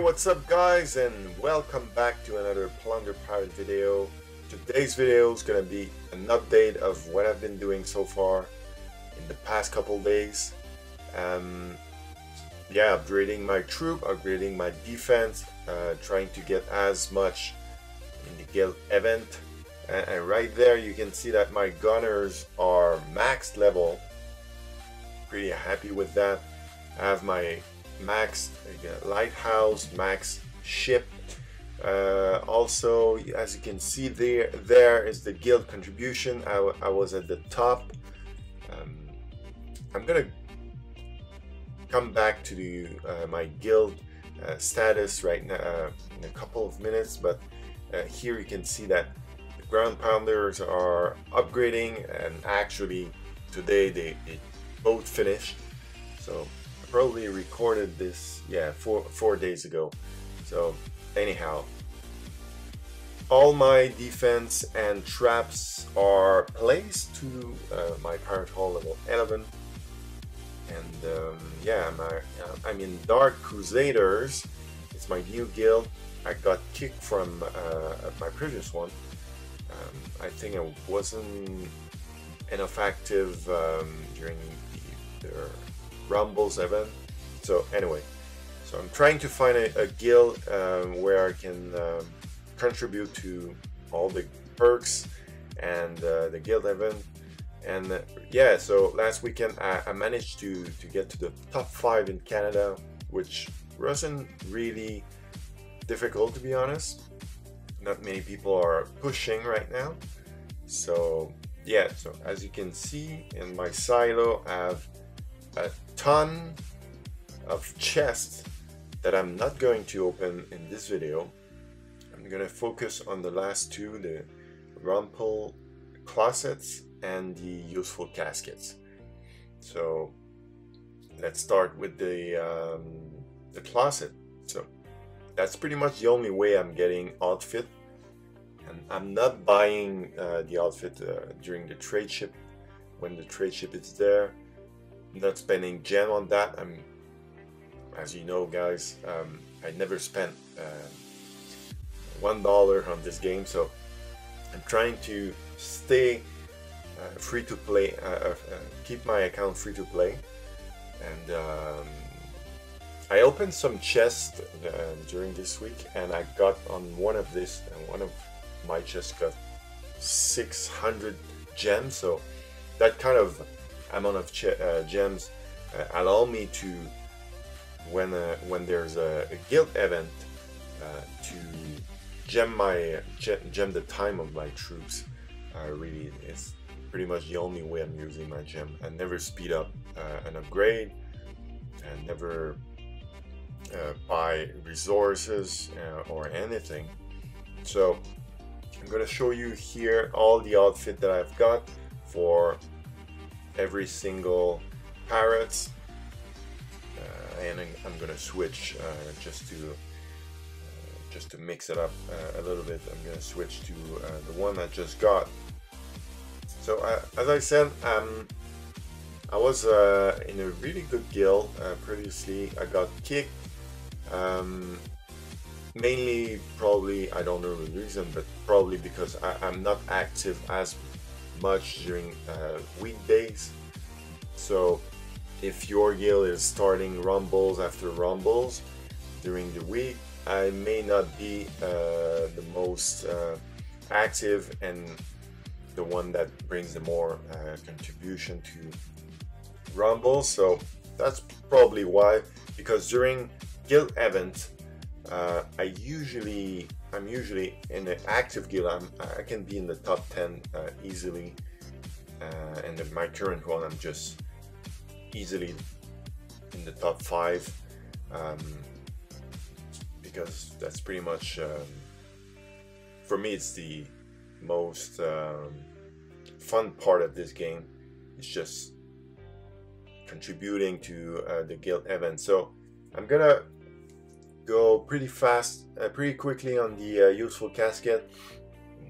what's up guys and welcome back to another Plunder Pirate video. Today's video is gonna be an update of what I've been doing so far in the past couple days. Um, yeah, upgrading my troop, upgrading my defense, uh, trying to get as much in the guild event. And, and right there you can see that my gunners are max level. Pretty happy with that. I have my max lighthouse, max ship. Uh, also, as you can see there, there is the guild contribution. I, I was at the top. Um, I'm gonna come back to the, uh, my guild uh, status right now uh, in a couple of minutes, but uh, here you can see that the ground pounders are upgrading, and actually today they, they both finished. So probably recorded this, yeah, four, four days ago. So anyhow, all my defense and traps are placed to uh, my pirate hall level 11. And um, yeah, my, uh, I'm in Dark Crusaders. It's my new guild. I got kicked from uh, my previous one. Um, I think I wasn't enough active um, during the, the Rumbles event. So anyway, so I'm trying to find a, a guild um, where I can um, contribute to all the perks and uh, the guild event. And uh, yeah, so last weekend I, I, managed to, to get to the top five in Canada, which wasn't really difficult to be honest. Not many people are pushing right now. So yeah, so as you can see in my silo, I have a ton of chests that I'm not going to open in this video. I'm going to focus on the last two, the Rumpled closets and the useful caskets. So let's start with the, um, the closet. So that's pretty much the only way I'm getting outfit. And I'm not buying uh, the outfit uh, during the trade ship when the trade ship is there not spending gem on that. I'm, as you know, guys, um, I never spent uh, one dollar on this game, so I'm trying to stay uh, free to play, uh, uh, uh keep my account free to play, and um, I opened some chests uh, during this week, and I got on one of this, and one of my chests got 600 gems, so that kind of amount of uh, gems uh, allow me to when uh, when there's a, a guild event uh, to gem my gem the time of my troops. Uh, really it's pretty much the only way I'm using my gem. I never speed up uh, an upgrade. And never buy resources or anything. So I'm gonna show you here all the outfit that I've got for every single parrot. Uh, and I'm gonna switch uh, just to uh, just to mix it up uh, a little bit I'm gonna switch to uh, the one I just got. So uh, as I said um, I was in a really good guild previously. I got kicked um, mainly probably I don't know the reason but probably because I, am not active as much during uh, weekdays. So if your guild is starting rumbles after rumbles during the week, I may not be uh, the most uh, active and the one that brings the more uh, contribution to rumbles. So that's probably why, because during guild events, uh, I usually I'm usually in an active guild. I'm, I can be in the top 10 uh, easily. Uh, and in my current one, I'm just easily in the top 5. Um, because that's pretty much, um, for me, it's the most um, fun part of this game. It's just contributing to uh, the guild event. So I'm gonna go pretty fast, uh, pretty quickly on the uh, useful casket.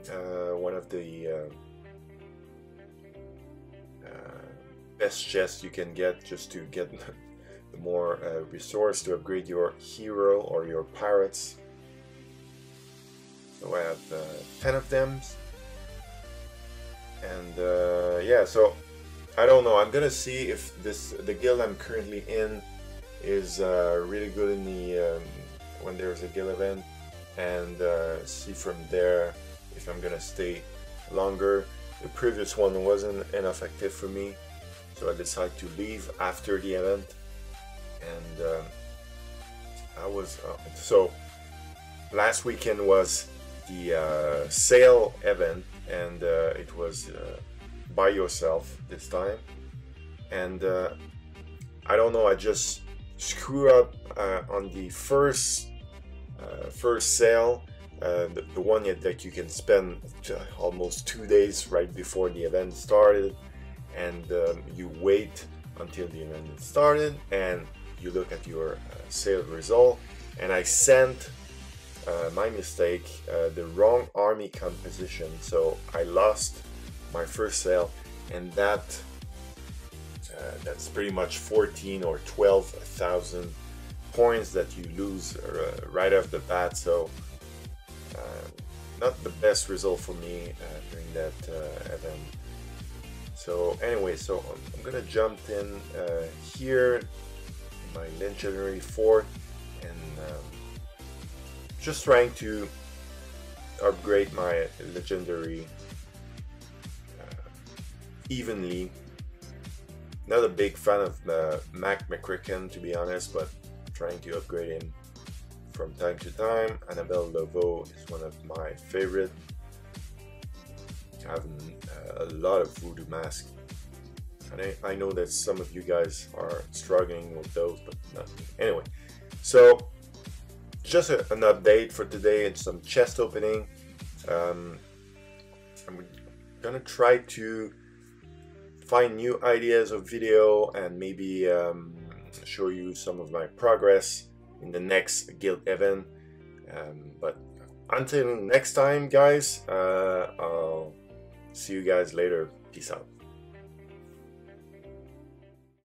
Uh, one of the uh, uh, best chests you can get just to get the more uh, resource to upgrade your hero or your pirates. So I have uh, 10 of them. And yeah, so I don't know. I'm gonna see if this the guild I'm currently in is uh, really good in the um, when there's a guild event, and uh, see from there if I'm gonna stay longer. The previous one wasn't enough active for me, so I decided to leave after the event, and um, I was uh, so last weekend was the uh, sail event, and uh, it was uh, by yourself this time, and uh, I don't know, I just screw up uh, on the first first sail uh, the, the, one that you can spend almost two days right before the event started. And um, you wait until the event started and you look at your uh, sail result. And I sent uh, my mistake uh, the wrong army composition. So I lost my first sail and that uh, that's pretty much 14 or 12,000 points that you lose right off the bat so uh, not the best result for me uh, during that uh, event. So anyway, so I'm gonna jump in here, my legendary four, and um, just trying to upgrade my legendary uh, evenly. Not a big fan of Mac McCracken to be honest, but trying to upgrade him from time to time. Annabelle Laveau is one of my favorite. I have uh, a lot of voodoo masks. And I, I, know that some of you guys are struggling with those, but not me. Anyway, so just a, an update for today and some chest opening. Um, I'm gonna try to find new ideas of video and maybe um, show you some of my progress in the next guild event. Um, but until next time, guys, uh, I'll see you guys later. Peace out.